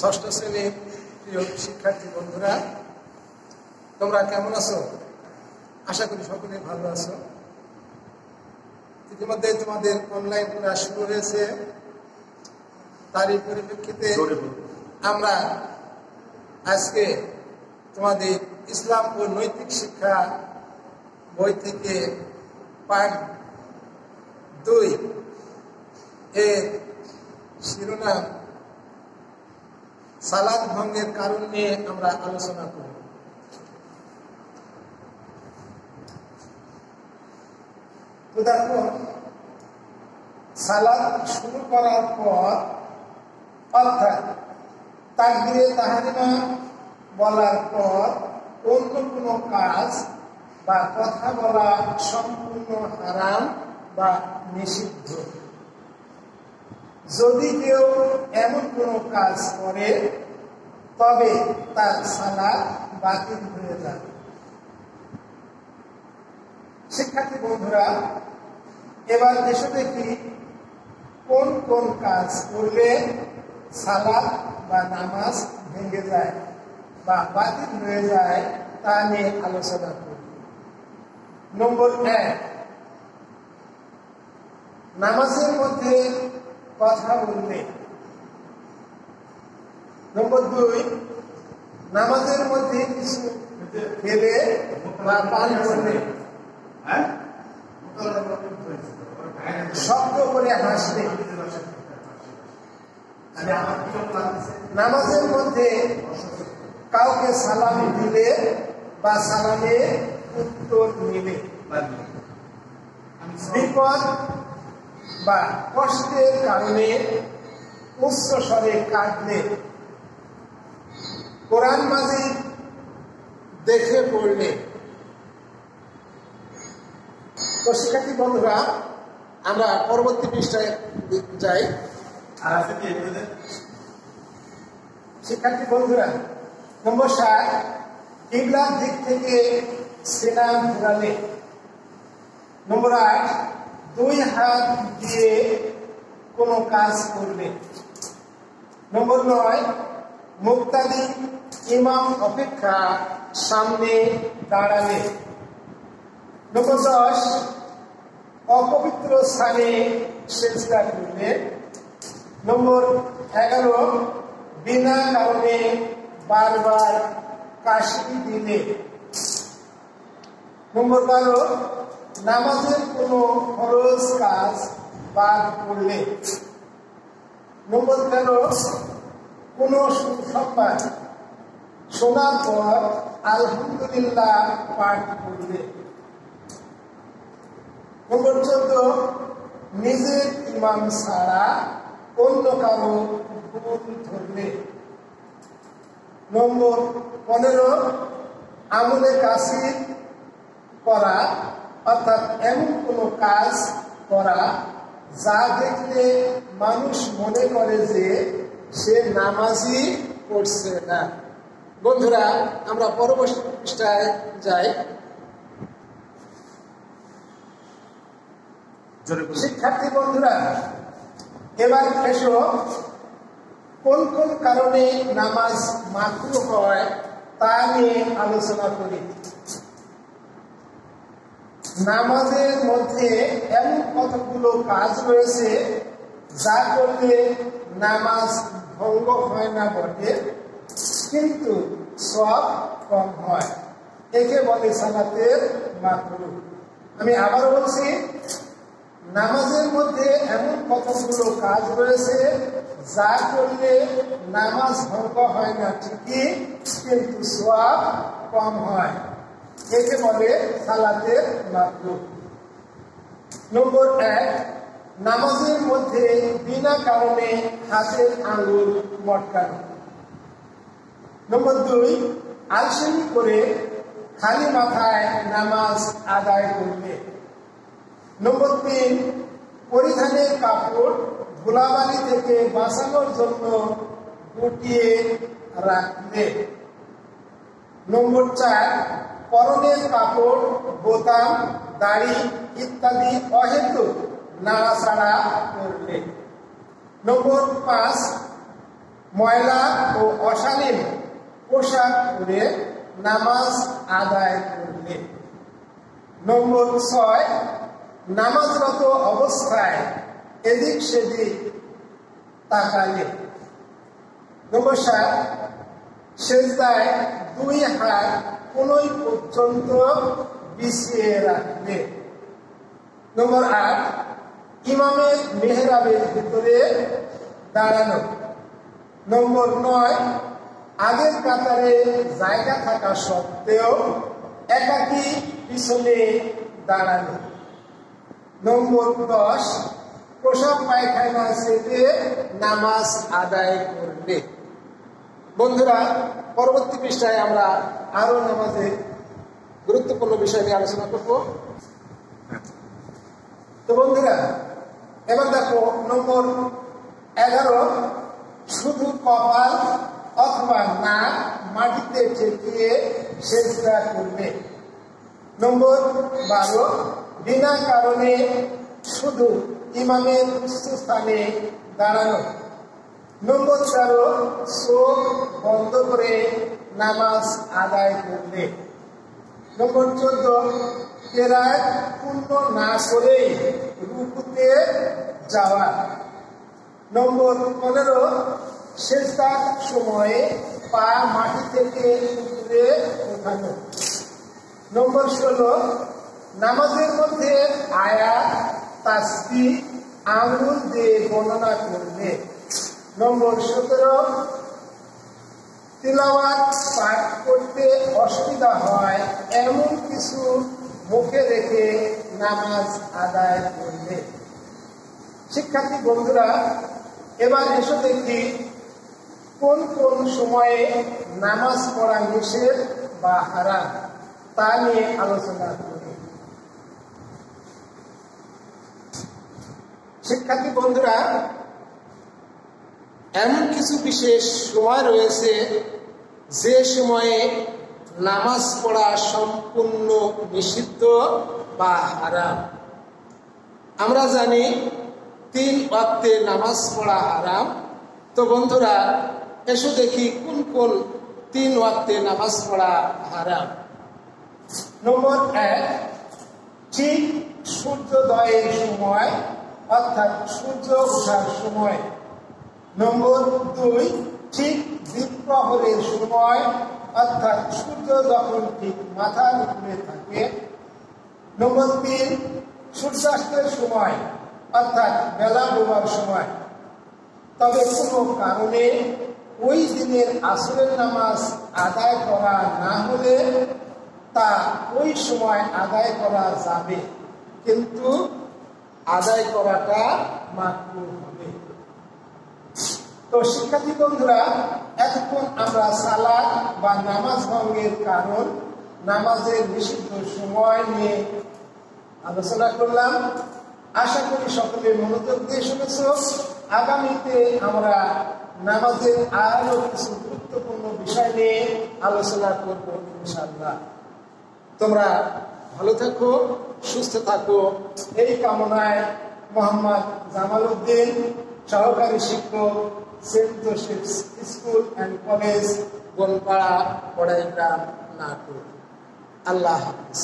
ষষ্ঠ শ্রেণির প্রিয় শিক্ষার্থী বন্ধুরা, তোমরা কেমন আছো? আশা করি সকলে ভালো আছো। ইতিমধ্যে তোমাদের অনলাইন ক্লাস শুরু হয়েছে। তারই পরিপ্রেক্ষিতে আমরা আজকে তোমাদের ইসলাম ও নৈতিক শিক্ষা বই থেকে পাঠ দুই এর শিরোনাম সালাদ ভঙ্গের কারণ নিয়ে আমরা আলোচনা করি দেখো, সালাদ শুরু করার পর, অর্থাৎ তাকবিরে তাহারিমা বলার পর অন্য কোনো কাজ বা কথা বলা সম্পূর্ণ হারাম বা নিষিদ্ধ। যদি কেউ এমন কোনো কাজ করে, তবে তার সালাদ বাতিল হয়ে যাবে শিক্ষার্থী বন্ধুরা, এবার এসে দেখি কোন কোন কাজ করলে সালাদ বা নামাজ ভেঙে যায় বা বাতিল হয়ে যায় তা নিয়ে আলোচনা করি। নম্বর এক, নামাজের মধ্যে কথা বললে নম্বর দুই নামাজের মধ্যে কিছু খেলে বা পান করলে। শব্দ করে হাসলে। নামাজের মধ্যে কাউকে সালাম দিলে বা সালামে উত্তর নিলে বিপদ বা কষ্টের কারণে উচ্চ স্বরে কাঁদলে। কোরআন মাঝি দেখে পড়লে। তো শিক্ষার্থী বন্ধুরা আমরা পরবর্তী পৃষ্ঠায় যাই। শিক্ষার্থী বন্ধুরা নম্বর সাত কিবলার দিক থেকে সেনাম ঘুরালে। নম্বর আট দুই হাত দিয়ে কোনো কাজ করবে। নম্বর নয়, মুক্তাদি ইমাম অপেক্ষা সামনে দাঁড়ালে। নম্বর দশ, অপবিত্র স্থানে চেষ্টা করলে নম্বর এগারো, বিনা কারণে বারবার কাশি দিলে। নম্বর বারো নামাজের কোনো খরচ কাজ বাদ করলে নম্বর তেরো, কোনো সুসংবাদ শোনার পর আলহামদুলিল্লাহ পাঠ করলে। নম্বর চোদ্দ নিজের ইমাম ছাড়া অন্য কারও ভুল ধরলে। নম্বর পনেরো, আমলে কাশির করা অর্থাৎ এমন কোনো কাজ করা যা দেখলে মানুষ মনে করে যে সে নামাজি করছে না। বন্ধুরা আমরা পরবর্তী পৃষ্ঠায় যাই। শিক্ষার্থী বন্ধুরা এবার এসো কোন কোন কারণে নামাজ মাকরু হয় তা নিয়ে আলোচনা করি। নামাজের মধ্যে এমন কতগুলো কাজ রয়েছে যা করলে নামাজ ভঙ্গ হয় না বটে, কিন্তু সব কম হয়। একে বলে সালাতের মাকরু। আমি আবার বলছি, নামাজের মধ্যে এমন কতগুলো কাজ রয়েছে যা করলে নামাজ ভঙ্গ হয় না ঠিকই, কিন্তু সব কম হয়। একে বলে সালাতের মাত্র নম্বর এক, নামাজের মধ্যে বিনা কারণে হাতের আঙুল মটকানো। নম্বর দুই, আলসেমি করে খালি মাথায় নামাজ আদায় করবে নম্বর তিন পরিধানের কাপড় ধুলাবালি থেকে বাঁচানোর জন্য গুটিয়ে রাখবে নম্বর চার পরনের কাপড়, বোতাম, দাড়ি ইত্যাদি অহেতুক নাড়াচাড়া করলে। নম্বর পাঁচ, ময়লা ও অশালীন পোশাক পরে নামাজ আদায় করলে। নম্বর ছয়, নামাজরত অবস্থায় এদিক সেদিক তাকালে। নম্বর সাত, সেজদায় দুই হাত কোনই পর্যন্ত বিছিয়ে রাখবে। নম্বর আট ইমামের মেহরাবের ভিতরে দাঁড়ানো। নম্বর নয়, আগের কাতারে জায়গা থাকা সত্ত্বেও একাকি পিছনে দাঁড়ানো। নম্বর দশ প্রসাব পায়খানা সেটে নামাজ আদায় করবে বন্ধুরা, পরবর্তী পৃষ্ঠায় আমরা আরও নামাজের গুরুত্বপূর্ণ বিষয় নিয়ে আলোচনা করব। তো বন্ধুরা, এবার দেখো নম্বর এগারো, শুধু কপাল অথবা নাক মাটিতে চেপিয়ে সেজদা করবে। নম্বর বারো, বিনা কারণে শুধু ইমামের স্থানে দাঁড়ানো। নম্বর তেরো চোখ বন্ধ করে নামাজ আদায় করবে নম্বর চোদ্দ কেরায় পূর্ণ না করে রুকুতে যাওয়া। নম্বর পনেরো শেষদার সময়ে পা মাটি থেকে উপরে ওঠানো। নম্বর ষোলো, নামাজের মধ্যে আয়া তাস্তি আঙুল দিয়ে গণনা করবে নম্বর সতেরো, তিলাওয়াত পাঠ করতে অসুবিধা হয়, এমন কিছু মুখে রেখে নামাজ আদায় করবে। শিক্ষার্থী বন্ধুরা, এবার এসো দেখি কোন কোন সময়ে নামাজ পড়া নিষেধ বা হারাম, তা নিয়ে আলোচনা করি। শিক্ষার্থী বন্ধুরা এমন কিছু বিশেষ সময় রয়েছে যে সময়ে নামাজ পড়া সম্পূর্ণ নিষিদ্ধ বা হারাম। আমরা জানি তিন ওয়াক্তে নামাজ পড়া হারাম। তো বন্ধুরা, এসো দেখি কোন কোন তিন ওয়াক্তে নামাজ পড়া হারাম। নম্বর এক, ঠিক সূর্যোদয়ের সময়, অর্থাৎ সূর্য ওঠার সময়। নম্বর দুই, ঠিক দ্বীপ্রহরের সময়, অর্থাৎ সূর্য যখন ঠিক মাথার উপরে থাকে, নম্বর তিন, সূর্যাস্তের সময়, অর্থাৎ বেলা ডোবার সময়। তবে কোনো কারণে ওই দিনের আসরের নামাজ আদায় করা না হলে তা ওই সময় আদায় করা যাবে, কিন্তু আদায় করাটা মাত্র হবে। তো শিক্ষার্থী বন্ধুরা এতক্ষণ আমরা সালাদ বা নামাজ ভঙ্গের কারণ, নামাজের নিষিদ্ধ সময় নিয়ে আলোচনা করলাম। আশা করি সকলে মনোযোগ দিয়ে শুনেছ। আগামীতে আমরা নামাজের আরও কিছু গুরুত্বপূর্ণ বিষয় নিয়ে আলোচনা করব ইনশাল্লাহ তোমরা ভালো থাকো, সুস্থ থাকো। এই কামনায় মোহাম্মদ জামাল উদ্দিন, সহকারী শিক্ষক Saint Joseph's school and college Golpara Poraigram নাটক আল্লাহ হাফিজ